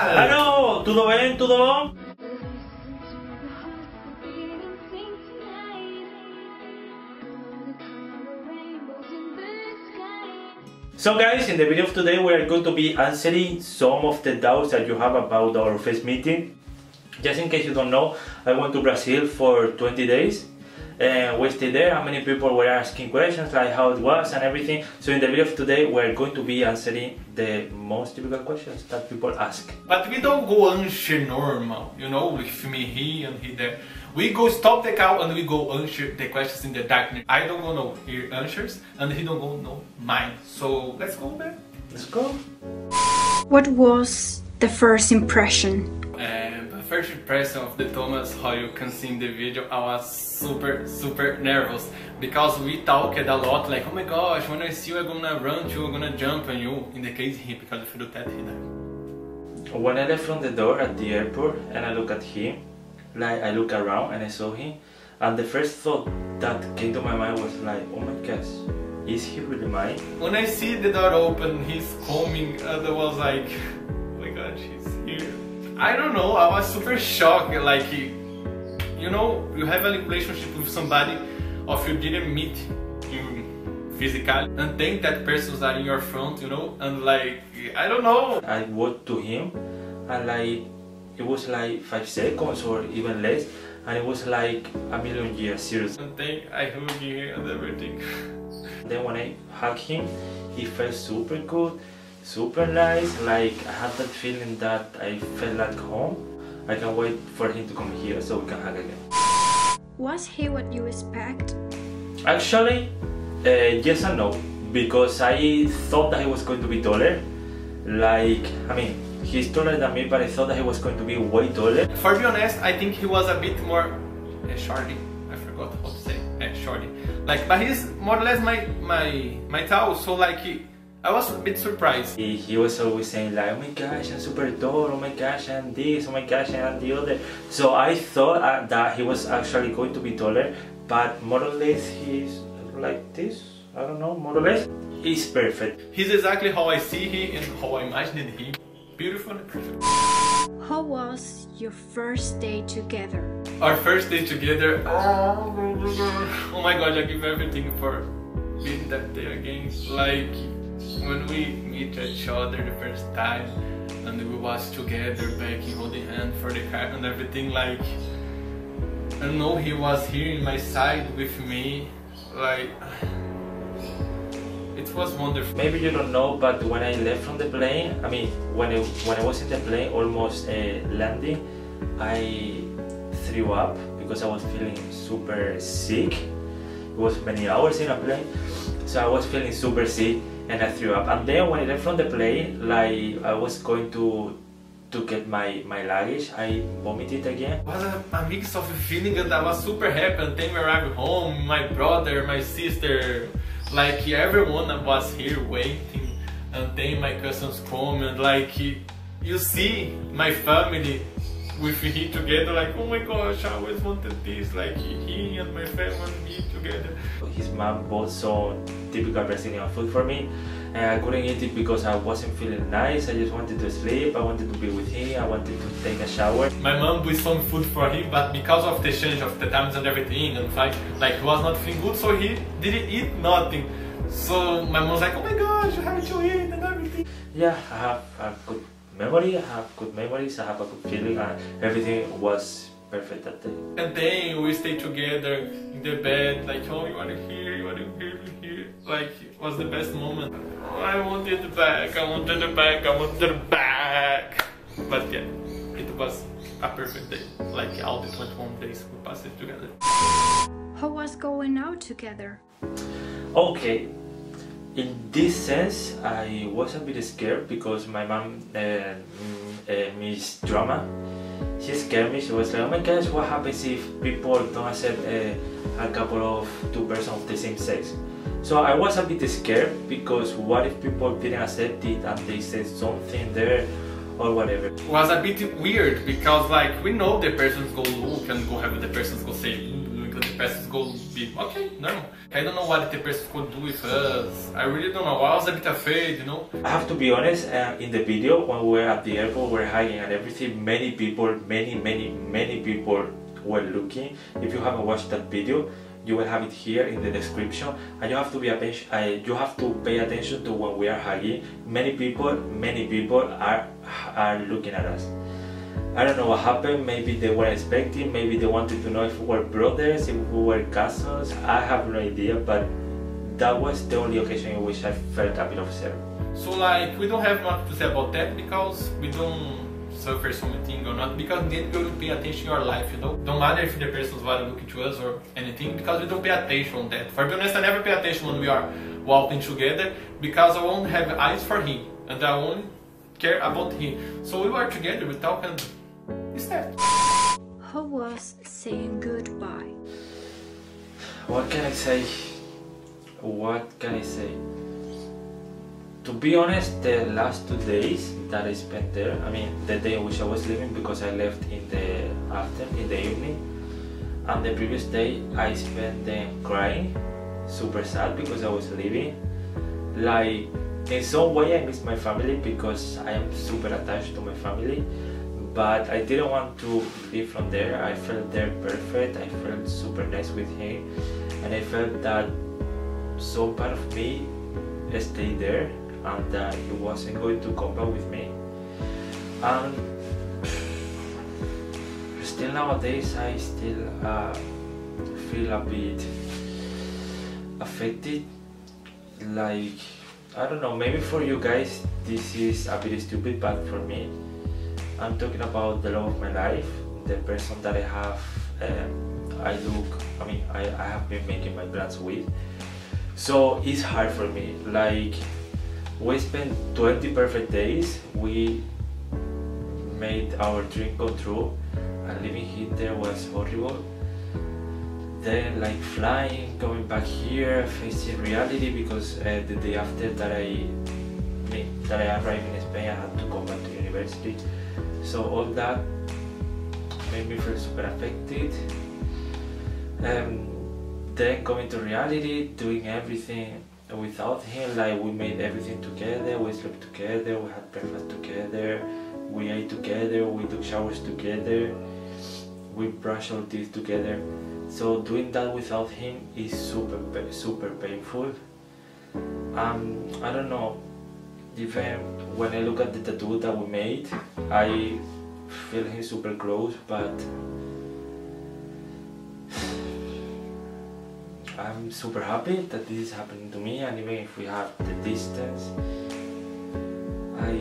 Não! Tudo bem? Tudo bom? So guys, in the video of today we are going to be answering some of the doubts that you have about our first meeting. Just in case you don't know, I went to Brazil for 20 days Uh, and we stayed there. How many people were asking questions like how it was and everything. So in the video of today we're going to be answering the most typical questions that people ask. But we don't go answer normal, you know, with me here and he there. We go stop the cow and we go answer the questions in the darkness. I don't go know your answers and he don't go know mine. So let's go there. Let's go. What was the first impression? And the first impression of the Tomás, how you can see in the video, I was super, super nervous because we talked a lot like, oh my gosh, when I see you, I'm gonna run to you, I'm gonna jump on you. In the case he, because if you do that, he died. When I left from the door at the airport and I look at him, like I look around and I saw him, and the first thought that came to my mind was like, oh my gosh, is he really mine? When I see the door open, he's coming, and I was like, oh my god, he's here. I don't know, I was super shocked, like, you know, you have a relationship with somebody of you didn't meet him physically, and then that person's are in your front, you know, and like, I don't know. I walked to him and like it was like five seconds or even less and it was like a million years seriously. And then I hugged him and everything. Then when I hugged him, he felt super good, super nice, like I had that feeling that I felt like home. I can wait for him to come here so we can hug again. Was he what you expect? Actually, uh, yes and no, because I thought that he was going to be taller. Like, I mean, he's taller than me, but I thought that he was going to be way taller. For be honest, I think he was a bit more uh, shorty. I forgot how to say uh, shorty. Like, but he's more or less my my my tall. So like, he, I was a bit surprised. He, he was always saying like, oh my gosh, I'm super tall, oh my gosh, and this, oh my gosh, and the other. So I thought uh, that he was actually going to be taller, but more or less he's like this. I don't know, more or less. He's perfect. He's exactly how I see him and how I imagined him. Beautiful and perfect. How was your first day together? Our first day together. Oh my god, I give everything for being that day again. Like when we meet each other the first time and we was together back in holding hand for the car and everything like I know he was here in my side with me like it was wonderful. Maybe you don't know, but when I left from the plane, I mean, when I, when I was in the plane, almost uh, landing, I threw up because I was feeling super sick. It was many hours in a plane, so I was feeling super sick and I threw up. And then when I left from the plane, like I was going to to get my, my luggage, I vomited again. It was a, a mix of feeling and I was super happy and then we arrived home, my brother, my sister, like everyone was here waiting and then my cousins come and like you see my family with he together like oh my gosh I always wanted this. Like he and my friend family me together. His mom bought some typical Brazilian food for me. And I couldn't eat it because I wasn't feeling nice. I just wanted to sleep. I wanted to be with him. I wanted to take a shower. My mom bought some food for him but because of the change of the times and everything and like like he was not feeling good so he didn't eat nothing. So my mom's like oh my gosh you have to eat and everything? Yeah I have a good memory I have good memories I have a good feeling and everything was perfect that day. And then we stayed together in the bed like oh you wanna hear you wanna hear here like it was the best moment. I wanted it back I wanted it back I wanted it back. But yeah it was a perfect day. Like all the 21 days we passed it together. How was going out together? Okay, in this sense, I was a bit scared because my mom, uh, uh, Miss Drama, she scared me. She was like, "Oh my gosh, what happens if people don't accept uh, a couple of two persons of the same sex?" So I was a bit scared because what if people didn't accept it and they said something there or whatever? It was a bit weird because like we know the persons go look and go have the persons go say person's going be okay, normal. I don't know what the person could do with us. I really don't know. I was a bit afraid, you know. I have to be honest, uh, in the video when we were at the airport, we were hugging and everything, many people, many, many, many people were looking. If you haven't watched that video, you will have it here in the description and you have to be attention uh, you have to pay attention to when we are hugging many people many people are are looking at us I don't know what happened maybe they were expecting maybe they wanted to know if we were brothers if we were cousins I have no idea but that was the only occasion in which I felt a bit of scared so like we don't have much to say about that because we don't suffer something or not because then we will pay attention to your life, you know. Don't matter if the person's value looking to us or anything because we don't pay attention on that. For be honest, I never pay attention when we are walking together because I won't have eyes for him and I won't care about him. So we were together, we talk and it's that. How was saying goodbye? What can I say? What can I say? to be honest, the last two days that I spent there, I mean, the day in which I was leaving because I left in the after, in the evening, and the previous day I spent them crying, super sad because I was leaving. Like, in some way I miss my family because I am super attached to my family, but I didn't want to leave from there. I felt there perfect, I felt super nice with him, and I felt that some part of me stayed there and uh, he wasn't going to come back with me. And still nowadays, I still uh, feel a bit affected. Like, I don't know, maybe for you guys this is a bit stupid, but for me, I'm talking about the love of my life, the person that I have. Um, I look, I mean, I, I have been making my plans with. So it's hard for me. Like, we spent 20 perfect days. We made our dream come true and living here there was horrible. Then like flying, coming back here, facing reality because uh, the day after that I, that I arrived in Spain I had to come back to university. So all that made me feel super affected. Um, then coming to reality, doing everything without him like we made everything together we slept together we had breakfast together we ate together we took showers together we brushed our teeth together so doing that without him is super super painful. Um i don't know even when i look at the tattoo that we made i feel him super close but I'm super happy that this is happening to me and even if we have the distance I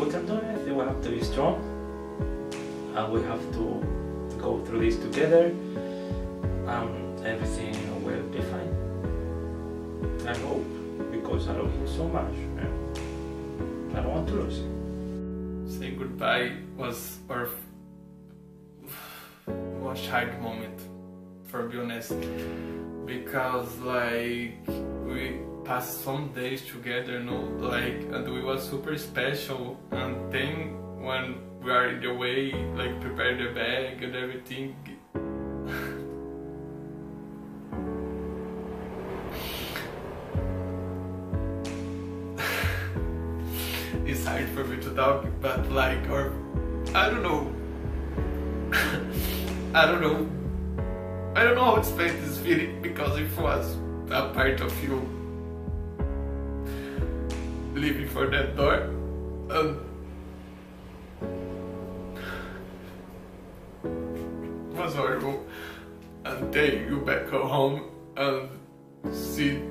we can do anything, we have to be strong and we have to go through this together and everything will be fine. I hope because I love him so much and I don't want to lose him. Saying goodbye was our was hard moment for be honest because like we passed some days together you know like and we was super special and then when we are in the way like prepare the bag and everything. It's hard for me to talk but like or I don't know. I don't know. I don't know how to explain this feeling because it was a part of you leaving for that door. And and take you back home and see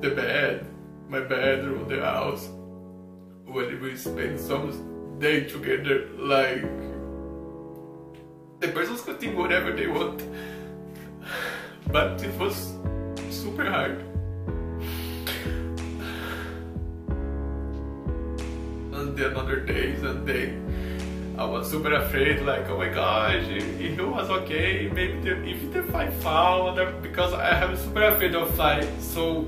the bed, my bedroom, the house when we spend some day together like the persons can think whatever they want. But it was super hard. And the other days and day, I was super afraid, like, oh my gosh, he was okay, maybe the, if the flight fall, because I am super afraid of flight, so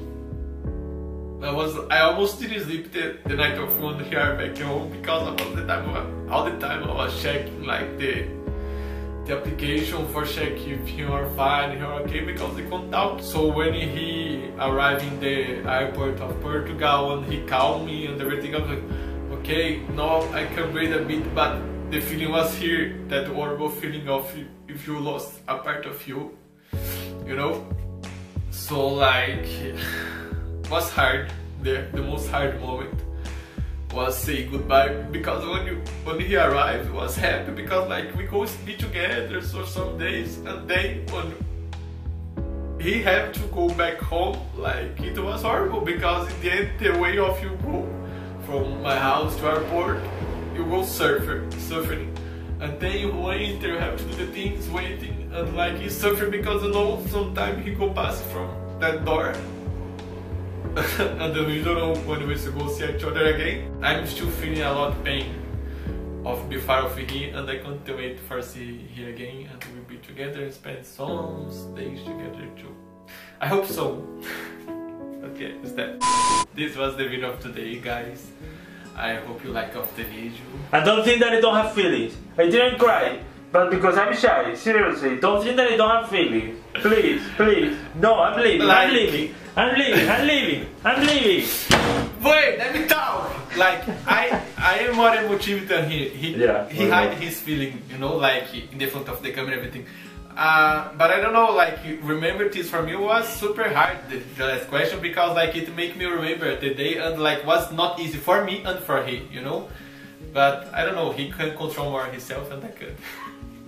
I was, I almost didn't sleep the, the night of one here back home because all the time, all the time I was checking like the the application for check if you are fine, you are okay, because he can't talk. So when he arrived in the airport of Portugal and he called me and everything, I was like, okay, now I can breathe a bit, but the feeling was here, that horrible feeling of if you lost a part of you, you know? So like, was hard, the, the most hard moment was say goodbye because when you when he arrived was happy because like we could be together for some days and then when he had to go back home like it was horrible because in the end the way of you go from my house to airport you go surfer surfing and then you wait you have to do the things waiting and like he suffer because you know sometimes he go past from that door and then we don't know when we will go see each other again. I'm still feeling a lot of pain of be far of him and I can't wait for see him again and we'll be together and spend some days together too. I hope so. okay, is that this was the video of today guys. I hope you like of the video. And don't think that I don't have feelings. I didn't cry, but because I'm shy. Seriously, don't think that I don't have feelings. Please, please. No, I'm leaving. Like- I'm leaving. I'm leaving. I'm leaving. I'm leaving. Wait, let me talk. Like I, I am more emotive than he. He, Yeah, he I hide his feeling, you know, like in the front of the camera, everything. Uh, but I don't know, like remember this for me was super hard the, the last question because like it make me remember the day and like was not easy for me and for him, you know. But I don't know, he can control more himself and I could.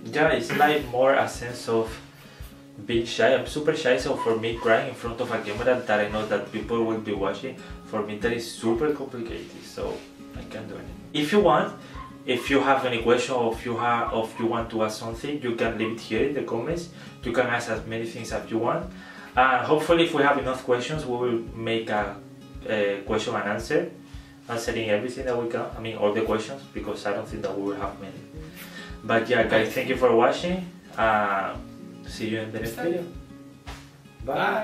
Yeah, it's like more a sense of being shy. I'm super shy, so for me, crying in front of a camera that I know that people will be watching, for me that is super complicated. So I can't do anything. If you want, if you have any question or if you have, or if you want to ask something, you can leave it here in the comments. You can ask as many things as you want. And hopefully, if we have enough questions, we will make a, a question and answer, answering everything that we can. I mean, all the questions because I don't think that we will have many. But yeah, guys, thank you for watching. Uh, see you in the next video. Bye. Bye.